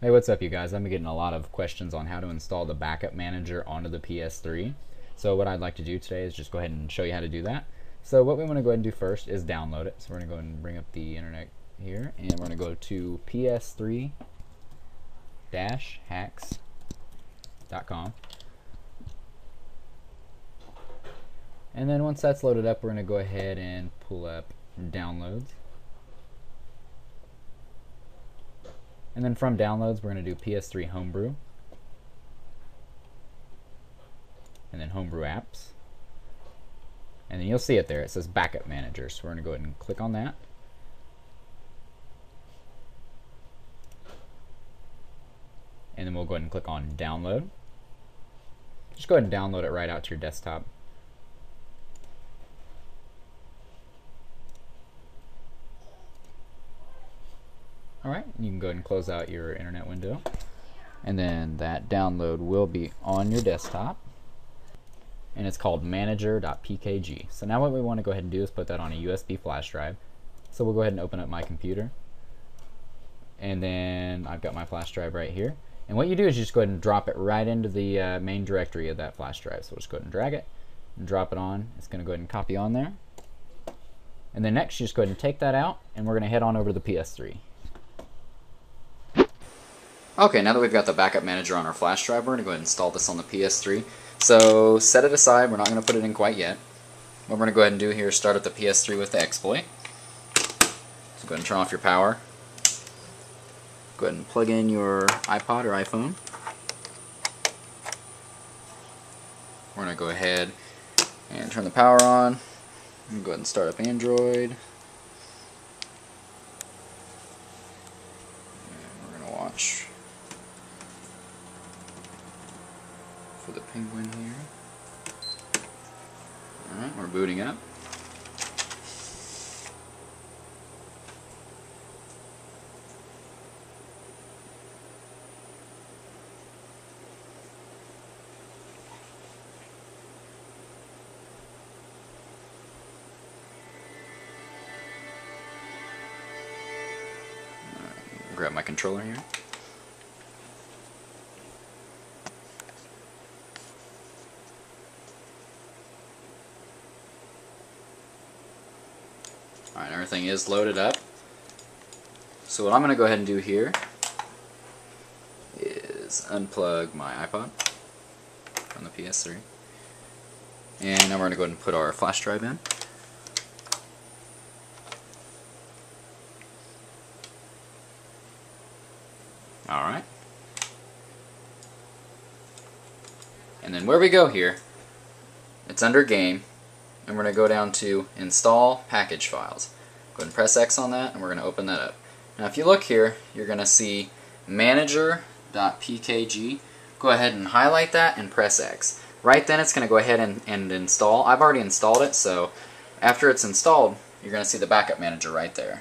Hey, what's up, you guys? I'm getting a lot of questions on how to install the backup manager onto the PS3. So what I'd like to do today is just go ahead and show you how to do that. So what we want to go ahead and do first is download it. So we're going to go ahead and bring up the internet here, and we're going to go to ps3-hacks.com. And then once that's loaded up, we're going to go ahead and pull up downloads. And then from downloads, we're going to do PS3 Homebrew. And then Homebrew Apps. And then you'll see it there. It says Backup Manager. So we're going to go ahead and click on that. And then we'll go ahead and click on Download. Just go ahead and download it right out to your desktop. Alright, you can go ahead and close out your internet window. And then that download will be on your desktop. And it's called manager.pkg. So now what we want to go ahead and do is put that on a USB flash drive. So we'll go ahead and open up my computer. And then I've got my flash drive right here. And what you do is you just go ahead and drop it right into the uh, main directory of that flash drive. So we'll just go ahead and drag it and drop it on. It's going to go ahead and copy on there. And then next, you just go ahead and take that out, and we're going to head on over to the PS3. Okay, now that we've got the backup manager on our flash drive, we're going to go ahead and install this on the PS3. So set it aside, we're not going to put it in quite yet. What we're going to go ahead and do here is start up the PS3 with the exploit. So go ahead and turn off your power. Go ahead and plug in your iPod or iPhone. We're going to go ahead and turn the power on. Go ahead and start up Android. For the penguin here. Alright, we're booting up. grab my controller here. Alright, everything is loaded up. So what I'm going to go ahead and do here is unplug my iPod from the PS3. And now we're going to go ahead and put our flash drive in. Alright. And then where we go here, it's under game, and we're going to go down to Install Package Files. Go ahead and press X on that, and we're going to open that up. Now if you look here, you're going to see manager.pkg. Go ahead and highlight that and press X. Right then it's going to go ahead and, and install. I've already installed it, so after it's installed, you're going to see the backup manager right there.